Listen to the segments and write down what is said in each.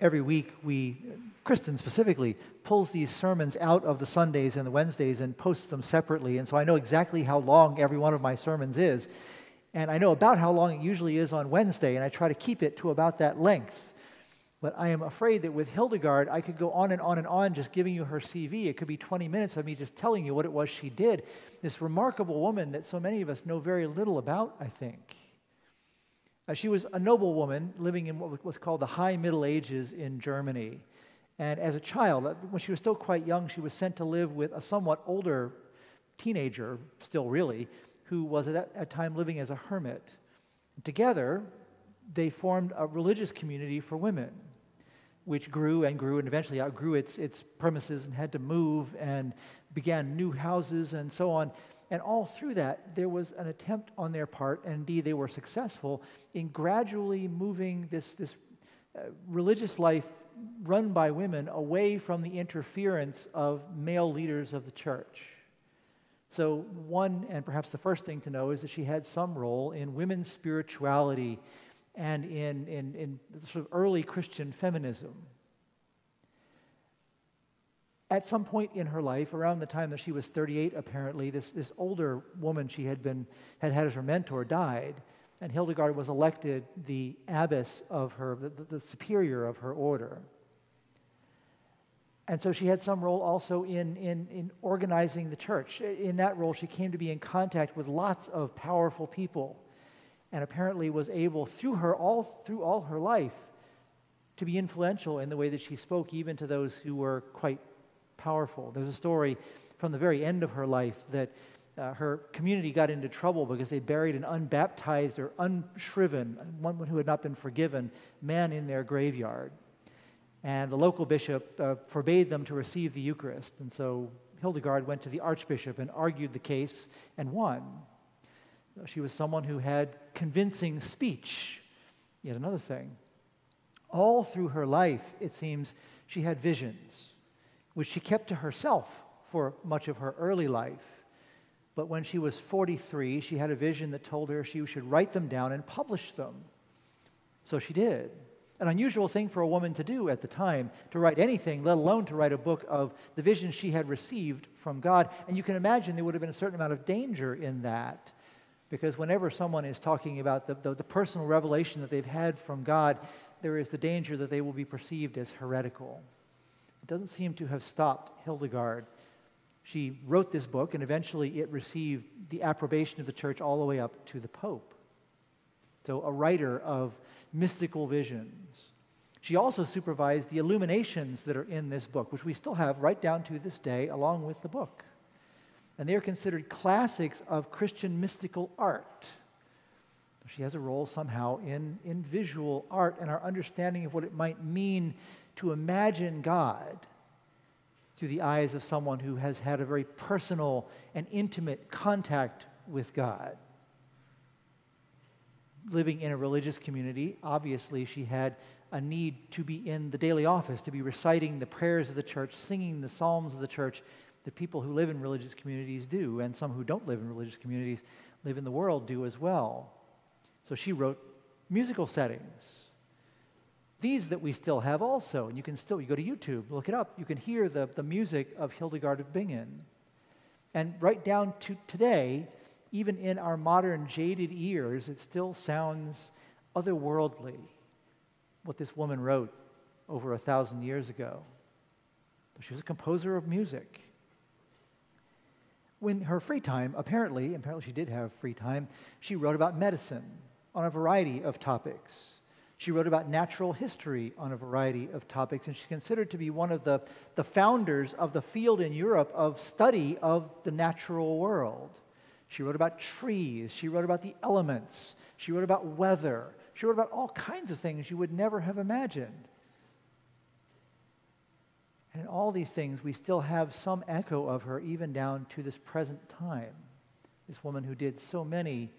every week we, Kristen specifically, pulls these sermons out of the Sundays and the Wednesdays and posts them separately. And so I know exactly how long every one of my sermons is. And I know about how long it usually is on Wednesday, and I try to keep it to about that length. But I am afraid that with Hildegard, I could go on and on and on just giving you her CV. It could be 20 minutes of me just telling you what it was she did. This remarkable woman that so many of us know very little about, I think. Uh, she was a noble woman living in what was called the High Middle Ages in Germany. And as a child, uh, when she was still quite young, she was sent to live with a somewhat older teenager, still really, who was at that time living as a hermit. Together, they formed a religious community for women, which grew and grew and eventually outgrew its, its premises and had to move and began new houses and so on. And all through that, there was an attempt on their part, and indeed they were successful, in gradually moving this, this uh, religious life run by women away from the interference of male leaders of the church. So, one, and perhaps the first thing to know, is that she had some role in women's spirituality and in, in, in sort of early Christian feminism at some point in her life, around the time that she was 38, apparently, this, this older woman she had, been, had had as her mentor died, and Hildegard was elected the abbess of her, the, the superior of her order. And so she had some role also in, in, in organizing the church. In that role, she came to be in contact with lots of powerful people, and apparently was able, through her all through all her life, to be influential in the way that she spoke, even to those who were quite powerful. There's a story from the very end of her life that uh, her community got into trouble because they buried an unbaptized or unshriven, one who had not been forgiven, man in their graveyard. And the local bishop uh, forbade them to receive the Eucharist. And so Hildegard went to the archbishop and argued the case and won. She was someone who had convincing speech. Yet another thing. All through her life, it seems, she had visions which she kept to herself for much of her early life. But when she was 43, she had a vision that told her she should write them down and publish them. So she did. An unusual thing for a woman to do at the time, to write anything, let alone to write a book of the visions she had received from God. And you can imagine there would have been a certain amount of danger in that. Because whenever someone is talking about the, the, the personal revelation that they've had from God, there is the danger that they will be perceived as heretical doesn't seem to have stopped Hildegard. She wrote this book, and eventually it received the approbation of the church all the way up to the Pope. So, a writer of mystical visions. She also supervised the illuminations that are in this book, which we still have right down to this day, along with the book. And they are considered classics of Christian mystical art. She has a role somehow in, in visual art and our understanding of what it might mean to imagine God through the eyes of someone who has had a very personal and intimate contact with God. Living in a religious community, obviously, she had a need to be in the daily office, to be reciting the prayers of the church, singing the psalms of the church that people who live in religious communities do, and some who don't live in religious communities live in the world do as well. So she wrote musical settings these that we still have also, and you can still, you go to YouTube, look it up, you can hear the, the music of Hildegard of Bingen. And right down to today, even in our modern jaded ears, it still sounds otherworldly, what this woman wrote over a thousand years ago. She was a composer of music. When her free time, apparently, apparently she did have free time, she wrote about medicine on a variety of topics. She wrote about natural history on a variety of topics, and she's considered to be one of the, the founders of the field in Europe of study of the natural world. She wrote about trees, she wrote about the elements, she wrote about weather, she wrote about all kinds of things you would never have imagined. And in all these things, we still have some echo of her even down to this present time. This woman who did so many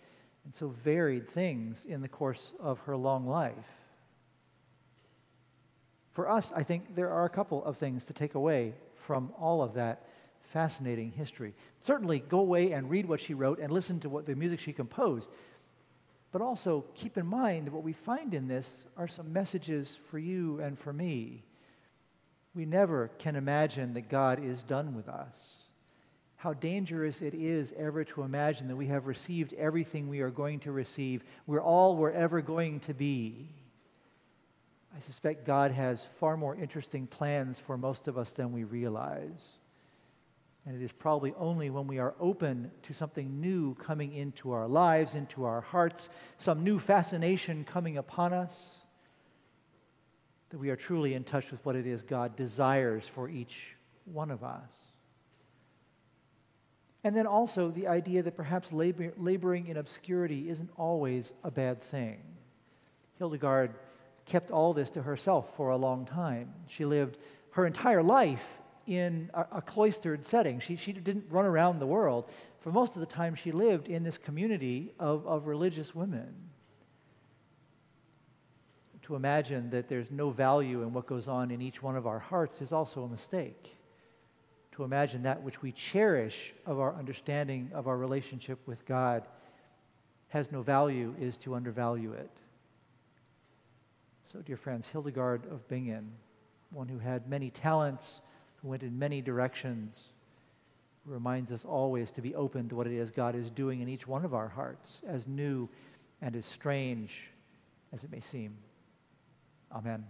and so varied things in the course of her long life. For us, I think there are a couple of things to take away from all of that fascinating history. Certainly, go away and read what she wrote and listen to what the music she composed. But also keep in mind that what we find in this are some messages for you and for me. We never can imagine that God is done with us. How dangerous it is ever to imagine that we have received everything we are going to receive. We're all we're ever going to be. I suspect God has far more interesting plans for most of us than we realize. And it is probably only when we are open to something new coming into our lives, into our hearts, some new fascination coming upon us, that we are truly in touch with what it is God desires for each one of us. And then also the idea that perhaps labor, laboring in obscurity isn't always a bad thing. Hildegard kept all this to herself for a long time. She lived her entire life in a, a, cloistered setting. She, she didn't run around the world. For most of the time, she lived in this community of, of religious women. To imagine that there's no value in what goes on in each one of our hearts is also a mistake. To imagine that which we cherish of our understanding of our relationship with God has no value is to undervalue it. So, dear friends, Hildegard of Bingen, one who had many talents, who went in many directions, reminds us always to be open to what it is God is doing in each one of our hearts, as new and as strange as it may seem. Amen.